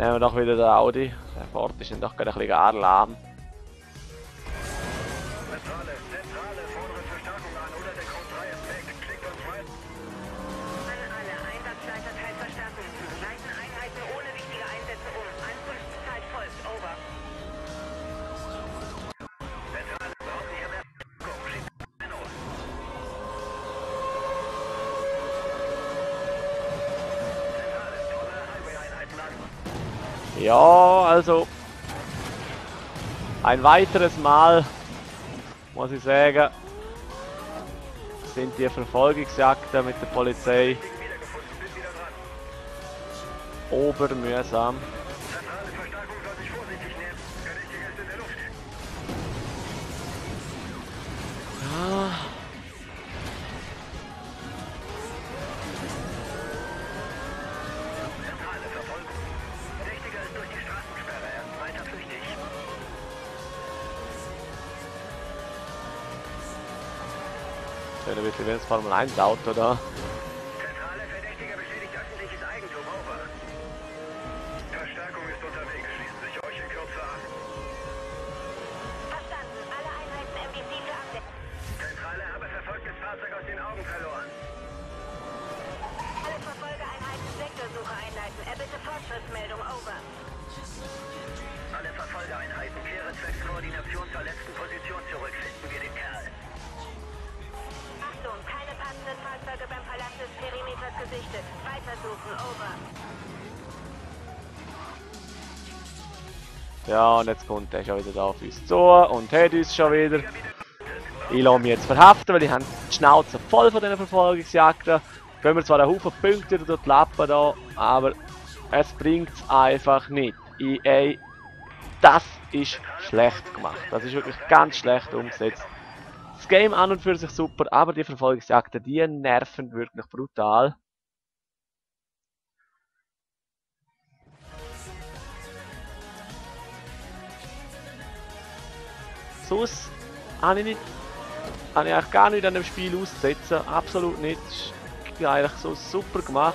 Nehmen wir doch wieder den Audi. Der Ford ist dann doch gerade ein bisschen gar lahm. Ja, also. Ein weiteres Mal, muss ich sagen, sind die Verfolgungsjagden mit der Polizei obermühsam. Schön wirklich wie ein Formel 1 Auto da. Ja, und jetzt kommt er schon wieder da auf uns zu und hat uns schon wieder. Ich lasse mich jetzt verhaften, weil ich habe die Schnauze voll von diesen Verfolgungsjagden. Können wir zwar einen Haufen Punkte durch die Lappen da, aber es bringt es einfach nicht. EA, das ist schlecht gemacht. Das ist wirklich ganz schlecht umgesetzt. Das Game an und für sich super, aber die Verfolgungsjagden, die nerven wirklich brutal. Sonst habe ich, nicht, habe ich eigentlich gar nicht an dem Spiel auszusetzen. Absolut nicht. Ist eigentlich so super gemacht.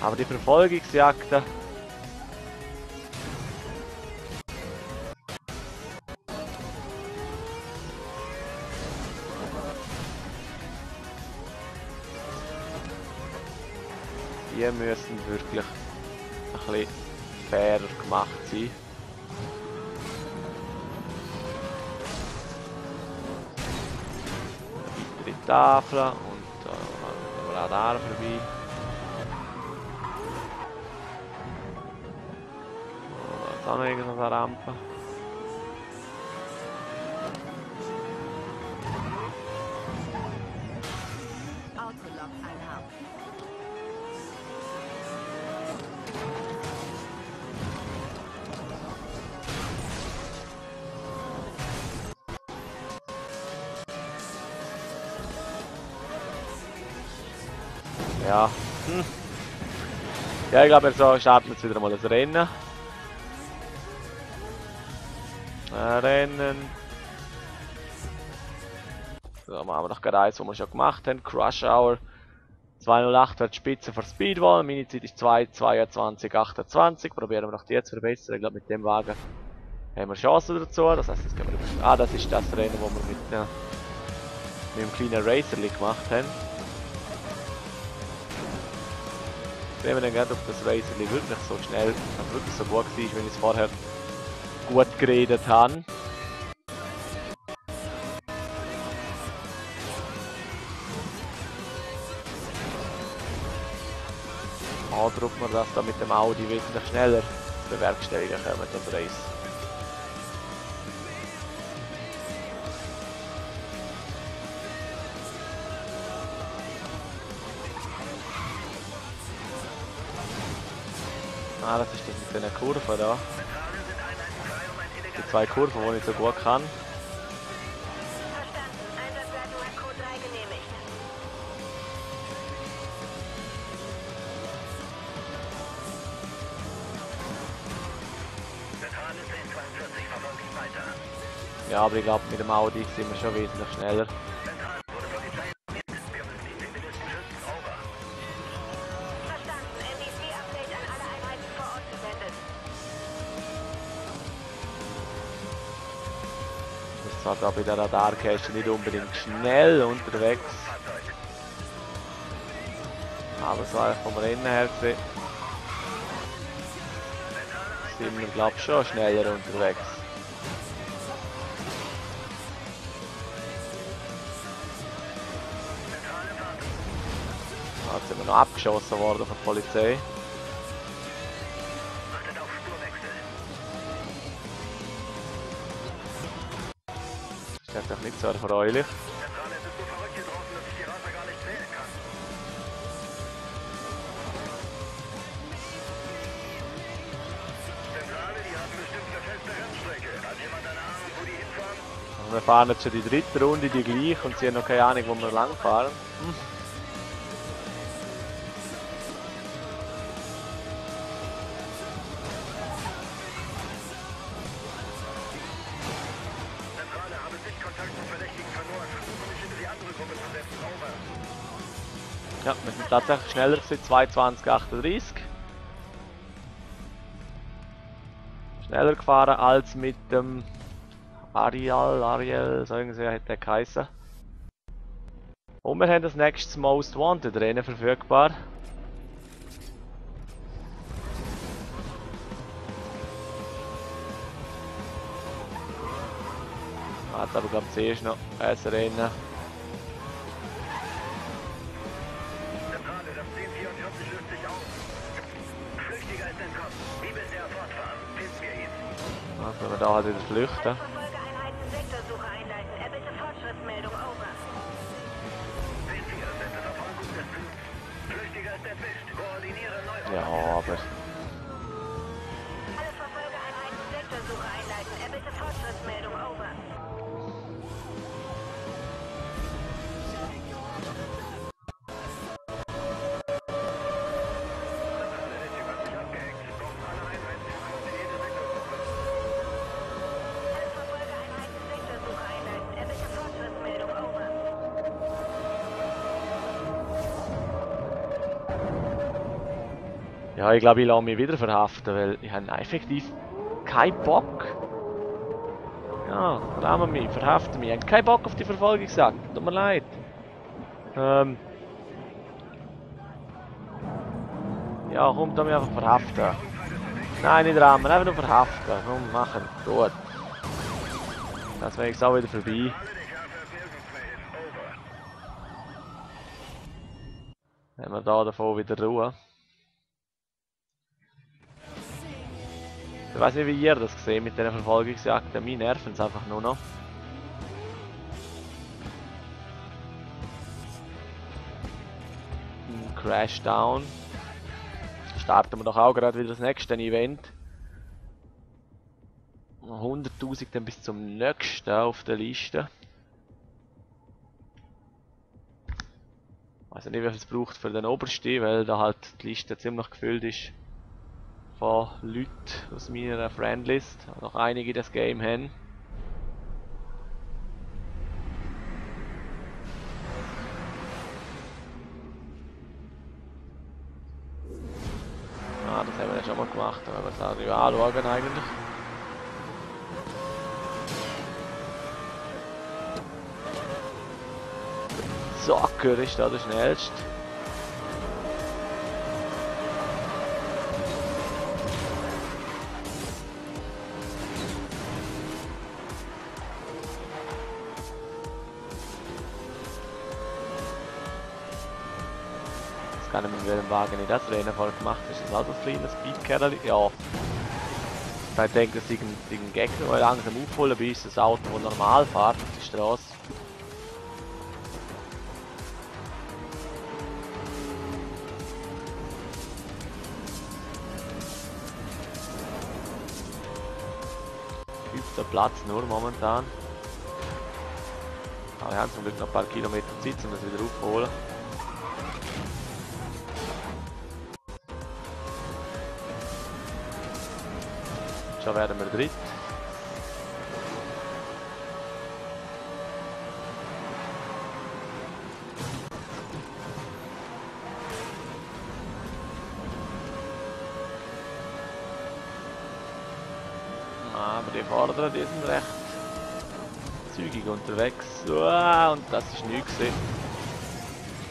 Aber die Verfolgungsjagden. Die müssen wirklich ein bisschen fairer gemacht sein. Tafel und haben wir Radar vorbei. Da ist auch noch irgendeine Rampe. Ja. Hm. Ja, ich glaube, so starten jetzt wieder mal das Rennen. Äh, Rennen. So, machen wir noch gerade eins, was wir schon gemacht haben. Crush Hour 208 wird Spitze für Speedwall. Meine Zeit ist 2,22,28. Probieren wir noch die zu verbessern. Ich glaube, mit dem Wagen haben wir Chancen dazu. Das heißt, das können wir. Ah, das ist das Rennen, das wir mit, äh, mit dem kleinen Racerli gemacht haben. Sehen wir dann gerade, ob das Racerli wirklich so schnell, also wirklich so gut war, wie ich es vorher gut geredet habe. Ob wir das da mit dem Audi wesentlich schneller bewerkstelligen können, das Race. Ah, das ist das mit den Kurven da. Die zwei Kurven, die ich so gut kann. Verstanden. Einsatzleitung hat Code 3 genehmigt. Zentrale 1042 verfolgt ihn weiter. Ja, aber ich glaube, mit dem Audi sind wir schon wesentlich schneller. Zwar da bei der Radarcache nicht unbedingt schnell unterwegs. Aber so eigentlich vom Rennen her sind wir glaube ich schon schneller unterwegs. Jetzt sind wir noch abgeschossen worden von der Polizei. Die hinfahren? Und wir fahren jetzt schon die dritte Runde die gleich und sie haben noch keine Ahnung, wo wir lang fahren. Hm. Tatsächlich schneller gewesen, 2.20.38. Schneller gefahren als mit dem Ariel, Ariel, so irgendwie hat der geheißen. Und wir haben das nächste Most Wanted Rennen verfügbar. Hat aber glaube ich zuerst noch ein Rennen. Flüchtiger ist erwischt. Koordiniere Neuordnung. Ja, aber Alle Verfolgeeinheiten Sektorsuche einleiten. Erbitte Fortschrittsmeldung. Over. Ja, ich glaube, ich lasse mich wieder verhaften, weil ich habe effektiv keinen Bock. Ja, rahmen mich, verhaften mich. Ich habe keinen Bock auf die Verfolgungsjagd. Tut mir leid. Ähm. Ja, komm, da mich einfach verhaften. Nein, nicht rahmen, einfach nur verhaften. Komm, machen. Gut. Das wäre jetzt auch wieder vorbei. Haben wir da davon wieder Ruhe. Ich weiß nicht, wie ihr das gesehen mit den Verfolgungsjagden. Mir nerven es einfach nur noch. Crashdown. Starten wir doch auch gerade wieder das nächste Event. 100.000 dann bis zum nächsten auf der Liste. weiß nicht, wie viel es braucht für den obersten, weil da halt die Liste ziemlich gefüllt ist von Leuten aus meiner Friendlist, noch einige das Game haben. Ah, das haben wir ja schon mal gemacht, aber wir sagen, ja, anschauen eigentlich. Zocker ist da der schnellste. Ich mit welchem Wagen in das Rennen voll gemacht. Ist das auch so ein kleines Speedkerl? Ja. Ich denke, dass ich den Gegner mal langsam aufholen, bis das Auto, das normal fährt auf die Straße. Fünfter Platz nur momentan. Aber wir haben zum Glück noch ein paar Kilometer Zeit, um das wieder aufzuholen. Schon werden wir dritt. Aber die Vorderen, die sind recht zügig unterwegs. Uah, und das ist nichts.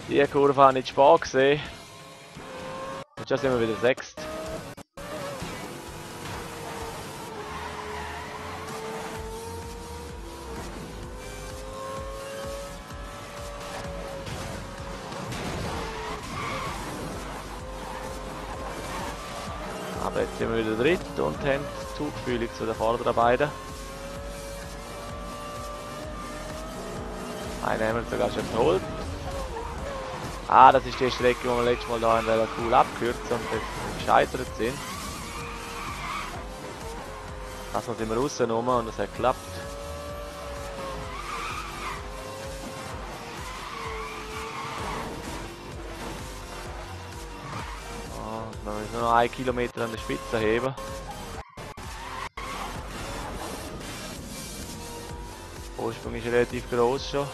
Die Kurve habe ich nicht spät gesehen. Und schon sind wir wieder sechst. Sind wir wieder dritt und haben die Zugfühlung zu den vorderen beiden. Einen haben wir sogar schon geholt. Ah, das ist die Strecke, die wir letztes Mal da haben cool abkürzen und gescheitert sind. Das sind wir raus und es hat geklappt. Nur noch einen Kilometer an der Spitze heben. Der Vorsprung ist relativ groß schon.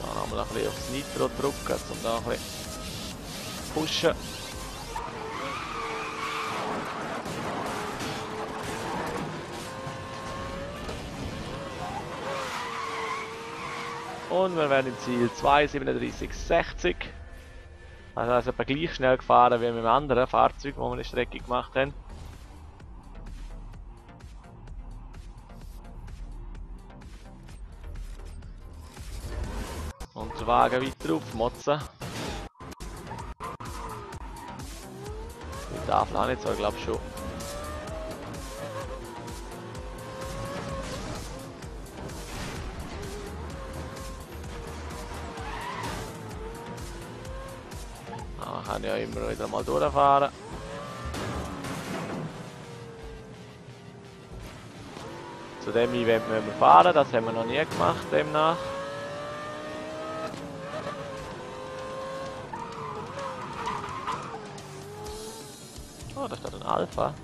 Da haben wir ein bisschen aufs Nitro drücken, um da ein bisschen pushen. Und wir werden im Ziel 2,37,60. Also, also etwa gleich schnell gefahren wie mit dem anderen Fahrzeug, wo wir eine Strecke gemacht haben. Und der Wagen weiter aufmotzen. Die Tafel so, ich glaube schon. Ja immer wieder mal durchfahren. Zu dem Event müssen wir fahren, das haben wir noch nie gemacht demnach. Oh, da steht ein Alpha.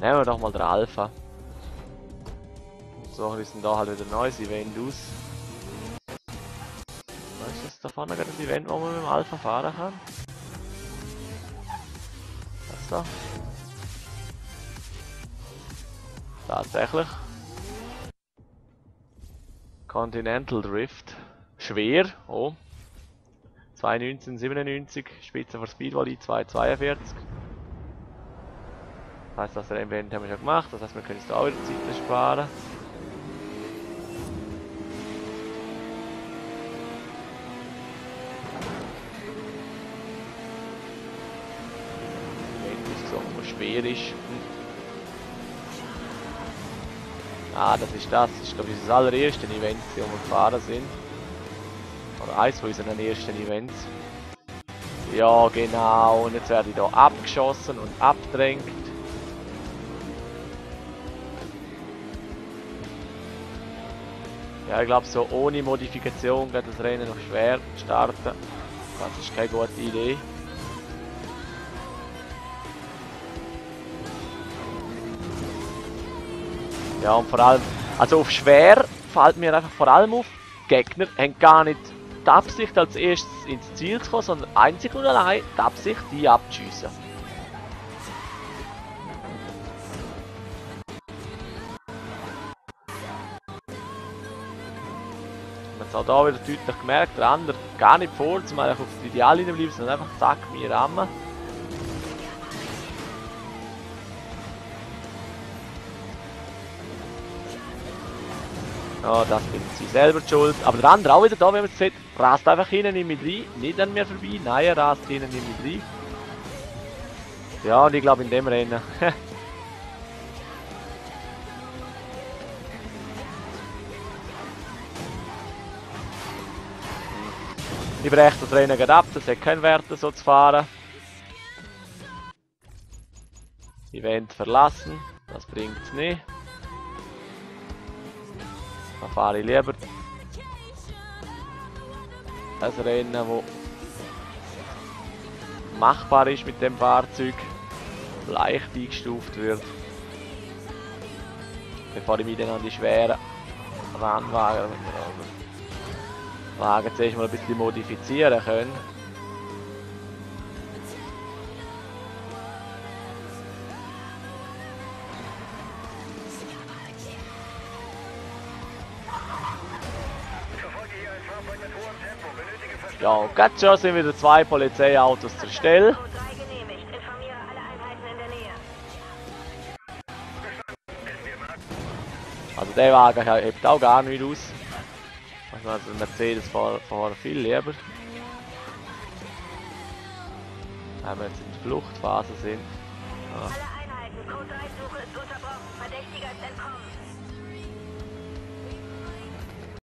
Nehmen wir doch mal den Alpha. So, wir sind da halt wieder ein neues Event aus. Das vorne gerade ein Event, wo man mit dem Alpha fahren kann? Das da? Tatsächlich. Continental Drift. Schwer, oh. 2,1997, Spitze für Speedwall 2,42. Das heisst, das Event haben wir schon gemacht, das heißt, wir können uns da auch wieder Zeit sparen. Schwer ist. Ah, das ist das. Das ist, glaube ich, das allererste Event, wo wir gefahren sind. Oder eins von unseren ersten Events. Ja, genau. Und jetzt werde ich hier abgeschossen und abdrängt. Ja, ich glaube, so ohne Modifikation geht das Rennen noch schwer starten. Das ist keine gute Idee. Ja, und vor allem, also auf schwer fällt mir einfach vor allem auf, Gegner haben gar nicht die Absicht als erstes ins Ziel zu kommen, sondern einzig und allein die Absicht, die abzuschiessen. Man hat auch da wieder deutlich gemerkt, der andere gar nicht vor, zum einfach auf die Ideallinie bleiben, sondern einfach zack, mir rammen. Ja, das bin sie selber schuld. Aber der andere auch wieder da, wenn man es sieht, rast einfach hinten in mich rein. Nicht an mir vorbei, nein, er rast hinten in mich rein. Ja, und ich glaube in dem Rennen. ich breche das Rennen gerade ab, das hat keinen Wert, so zu fahren. Event verlassen, das bringt es nicht. Dann fahre ich lieber. Ein Rennen, das machbar ist mit dem Fahrzeug, leicht eingestuft wird, bevor ich mich dann an die schweren Rennwagen. Wagen zuerst mal ein bisschen modifizieren können. Ja, gerade schon sind wieder zwei Polizeiautos zur Stelle. Code 3 genehmigt. Informiere alle Einheiten in der Nähe. Also der Wagen hebt auch gar nicht aus. Also der Mercedes fahren, viel lieber. Wenn wir jetzt in der Fluchtphase sind. Alle